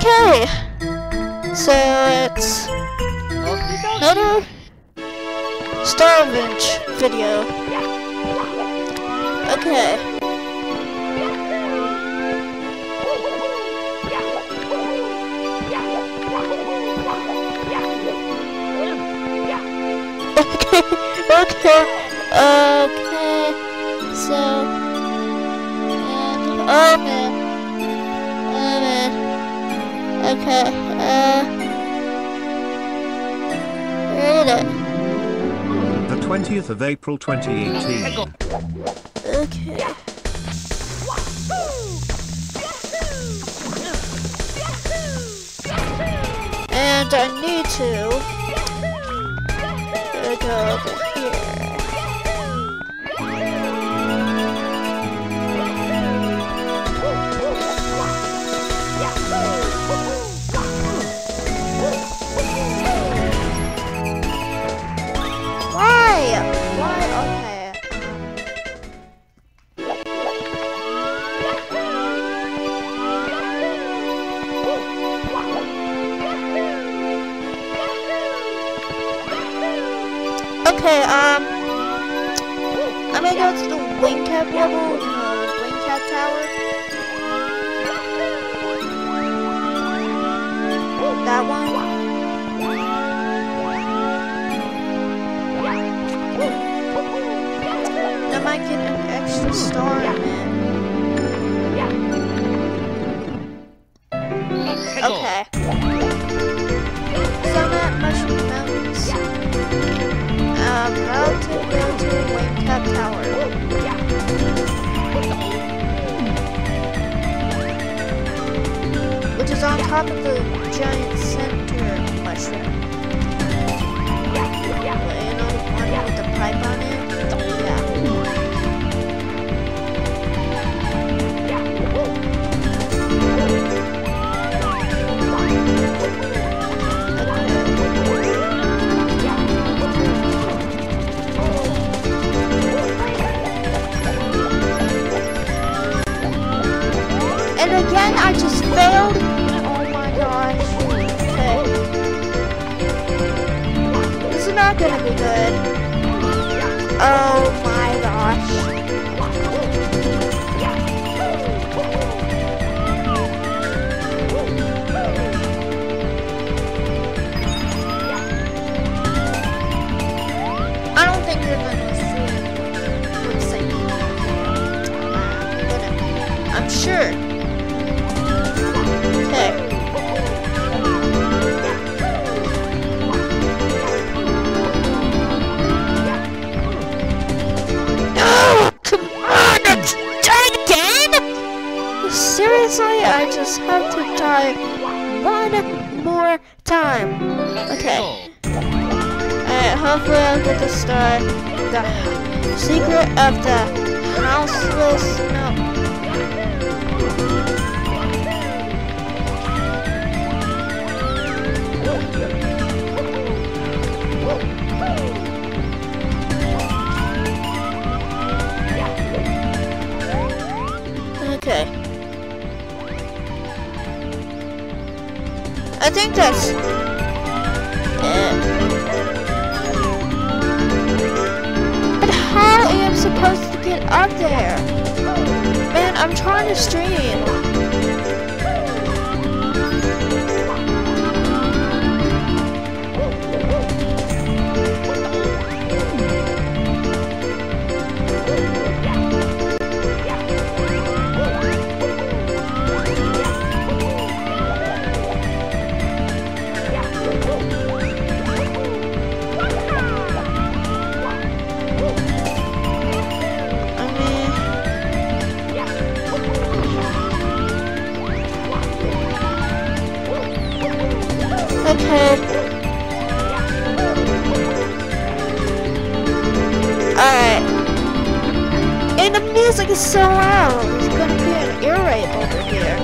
Okay. So it's another Star Starvage video. Okay, okay, okay, of April 2018. Okay. And I need to uh, go over here. Okay, um, I'm gonna go to the wing cap level, no, wing cap tower. That one. I might get an extra star top of the giant center mushroom. You know the one with the pipe on it? And again, I just failed. This is not gonna be good. Oh more time. Okay. Alright, hopefully I'll get the star. The secret of the houseless. No. Okay. I think that's. But how am I supposed to get up there? Man, I'm trying to stream. Okay. Alright. And the music is so loud. There's gonna be an ear over here.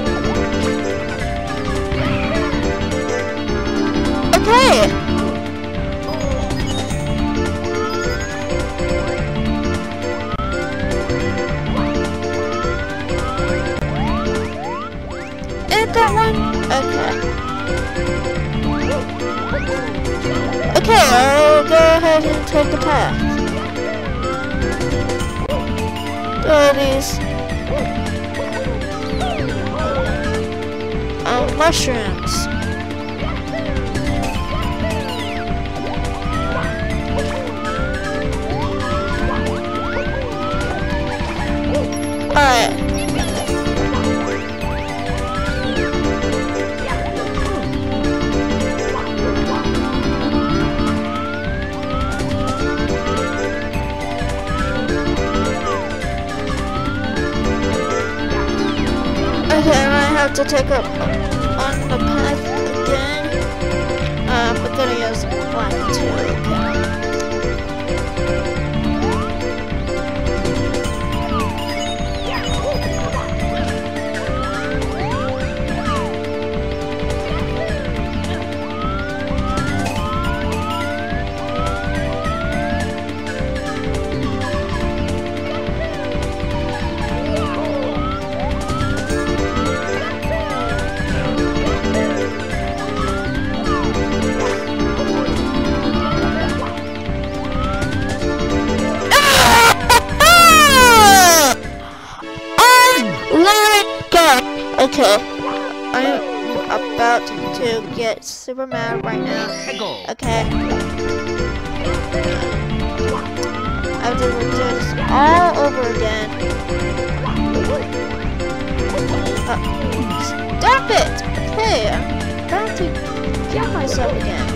Okay. Take the path. Um, mushrooms. Have to take up on the path again. Uh, but then I use one, two, okay. To get super mad right now. Okay. I have to do this all over again. Uh, stop it! Okay, I'm about to kill myself again.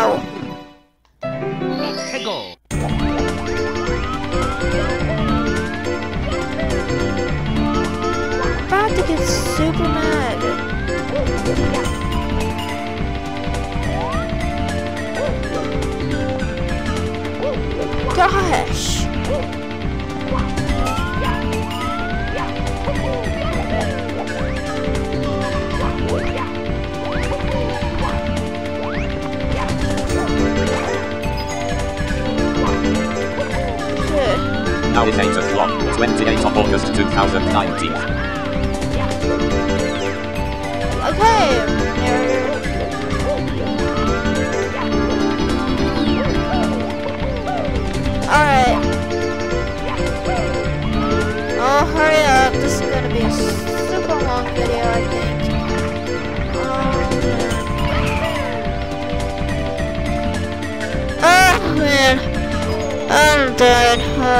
now. I'm about to get super mad. Now 8 o'clock, 28th of August 2019. Okay. Alright. Oh, hurry up. This is gonna be a super long video, I think. Oh, man. Oh, man. I'm. Uh,